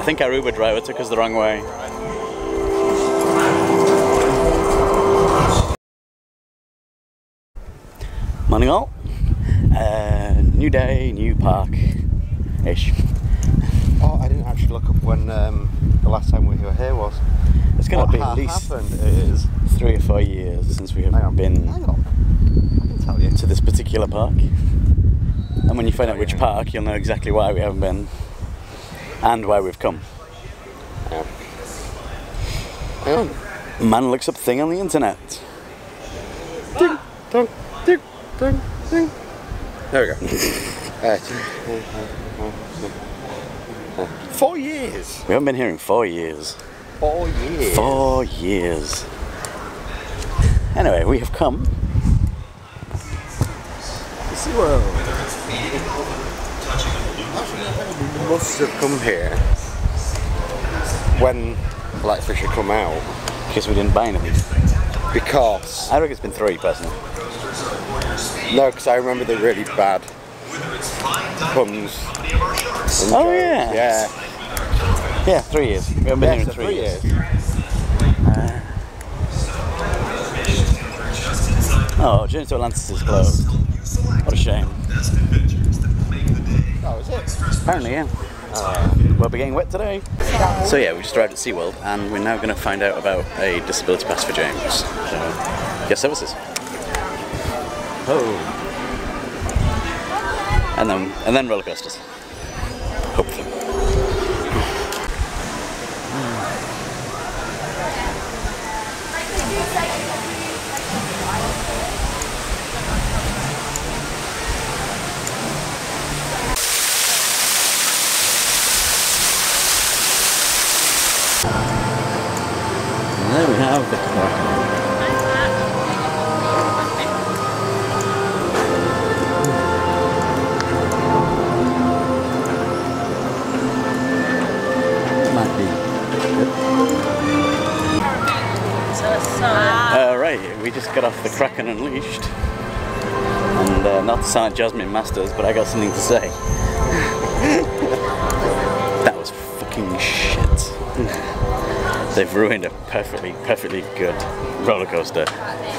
I think our Uber driver took us the wrong way. Morning all. Uh, new day, new park. Ish. Oh, I didn't actually look up when um, the last time we were here was. It's gonna be at least happened is. three or four years since we have been Hang on. I can tell you. to this particular park. And when you find out which park, you'll know exactly why we haven't been and why we've come. Yeah. On. Man looks up thing on the internet. Ding, dong, ding, ding, ding. There we go. Four years. We haven't been here in four years. Four years. Four years. Anyway, we have come. SeaWorld. Must have come here when Blackfish had come out Because we didn't buy anything. because I reckon it's been three, personally. no, because I remember the really bad puns. Oh, yeah. yeah. Yeah, three years. We haven't been Yeah, here in three, three years. years. Uh, oh, Journey to Atlantis is closed. What a shame. That was it. Apparently, yeah. Uh, we'll be getting wet today. So yeah, we just arrived at SeaWorld and we're now going to find out about a disability pass for James. So, guest services. Oh. And then, and then roller coasters. Just got off the Kraken Unleashed. And uh, not to sound Jasmine Masters, but I got something to say. that was fucking shit. They've ruined a perfectly, perfectly good roller coaster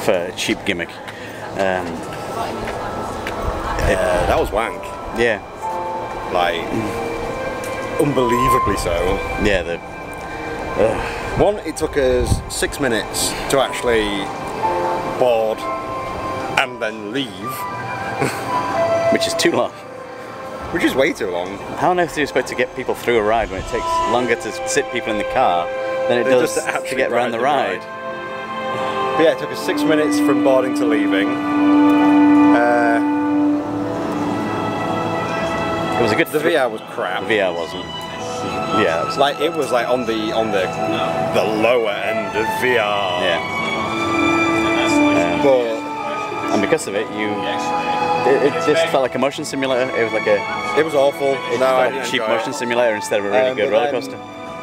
for a cheap gimmick. Um, Yeah, that was wank. yeah, Like, unbelievably so. yeah, the, One, it took us six minutes to actually board and then leave, which is too long. which is way too long. How on earth do you expect to get people through a ride when it takes longer to sit people in the car than it does to to get around the ride? ride. But yeah, it took us six minutes from boarding to leaving. Uh, It was a good. the VR was crap. The VR wasn't. Yeah, it was Like it was like on the on the the lower end of VR. Yeah. And because of it, you. It, it just felt like a motion simulator. It was like a, it was awful. it no, I like a cheap motion it. simulator instead of a really Um, good roller coaster.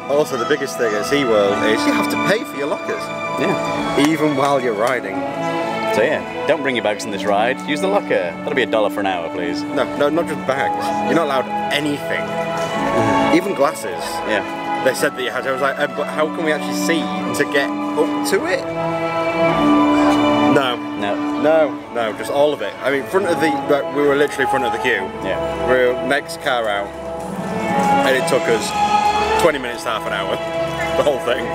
Also, the biggest thing at SeaWorld is you have to pay for your lockers, Yeah. even while you're riding. So yeah, don't bring your bags in this ride. Use the locker. That'll be a dollar for an hour, please. No, no, not just bags. You're not allowed anything. Even glasses. Yeah. They said that you had. I was like, uh, but how can we actually see to get up to it? No, No. just all of it. I mean, front of the. like, We were literally front of the queue. Yeah. We were next car out, and it took us 20 minutes to half an hour. The whole thing.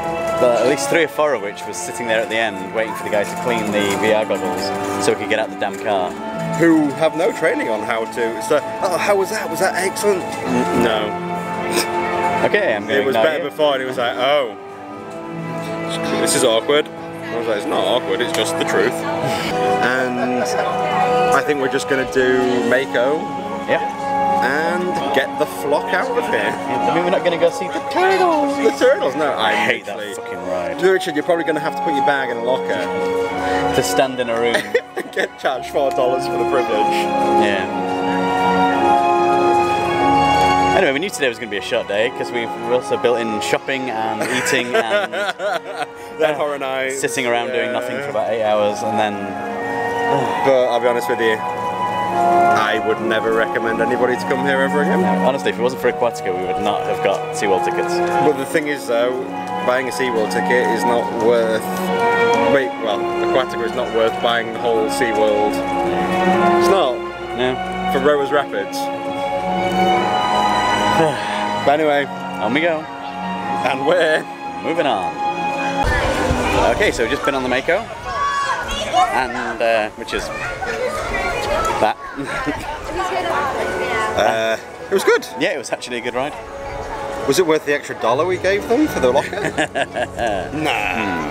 But at least three or four of which was sitting there at the end, waiting for the guy to clean the VR goggles so we could get out the damn car. Who have no training on how to. So, oh, how was that? Was that excellent? No. Okay, I'm going It was better before, and it was like, oh, this is awkward. I was like, it's not awkward, it's just the truth. and I think we're just going to do Mako Yeah. and get the flock out of here. I mean, we're not going to go see the turtles. The turtles, no, I, I hate that fucking ride. Richard, you're probably going to have to put your bag in a locker To stand in a room. and get charged $4 for the privilege. Yeah. Anyway, we knew today was going to be a short day because we've also built in shopping and eating and Then horror night. sitting around doing nothing for about eight hours and then But I'll be honest with you, I would never recommend anybody to come here ever again. Honestly, if it wasn't for Aquatica, we would not have got SeaWorld tickets. But the thing is, though, buying a SeaWorld ticket is not worth. Wait, well, Aquatica is not worth buying the whole SeaWorld. It's not No. for Roa's Rapids. But anyway, On we go. and we're Moving on. Okay, so we've just been on the Mako, and uh, which is that. uh, it was good. yeah, it was actually a good ride. Was it worth the extra dollar we gave them for the locker? nah.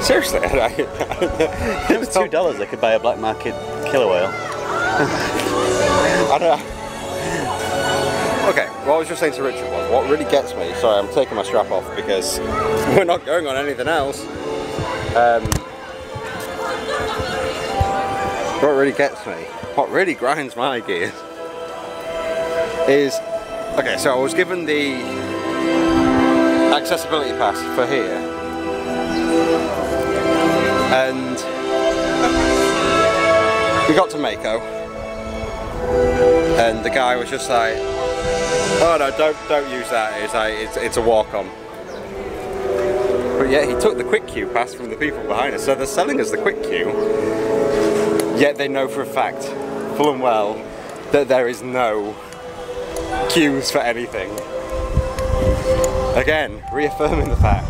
Seriously, I, If it was two dollars, they could buy a black market killer whale. I don't Okay, what I was just saying to Richard was, what really gets me, sorry I'm taking my strap off because we're not going on anything else. Um, what really gets me, what really grinds my gears is, okay so I was given the accessibility pass for here and we got to Mako and the guy was just like, "Oh no, don't don't use that. It's like it's it's a walk on." But yet he took the quick queue pass from the people behind us, so they're selling us the quick queue. Yet they know for a fact, full and well, that there is no queues for anything. Again, reaffirming the fact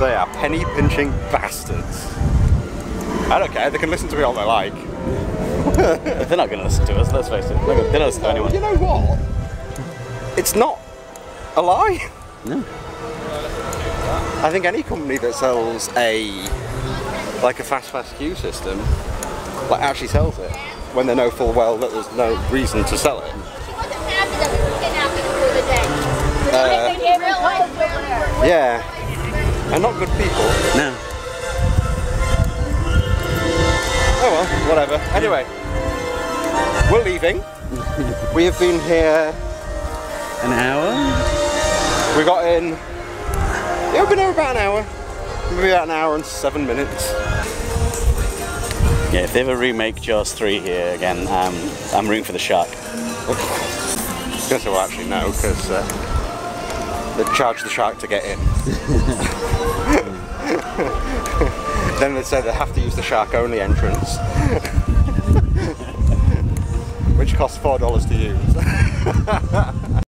they are penny pinching bastards. I don't care. They can listen to me all they like. They're not going to listen to us. Let's face it. They're not gonna- don't listen to uh, anyone. You know what? It's not a lie. No. I think any company that sells a like a fast fast queue system like actually sells it when they know full well that there's no reason to sell it. Uh, yeah. And not good people. No. Well, whatever. Anyway, we're leaving. we have been here. An hour? We got in. Yeah, we've been here about an hour. Maybe about an hour and seven minutes. Yeah, if they ever remake Jaws 3 here again, um, I'm rooting for the shark. Guess I will actually know because uh, they charge the shark to get in. then they say they have to use the shark only entrance, which costs four dollars to use.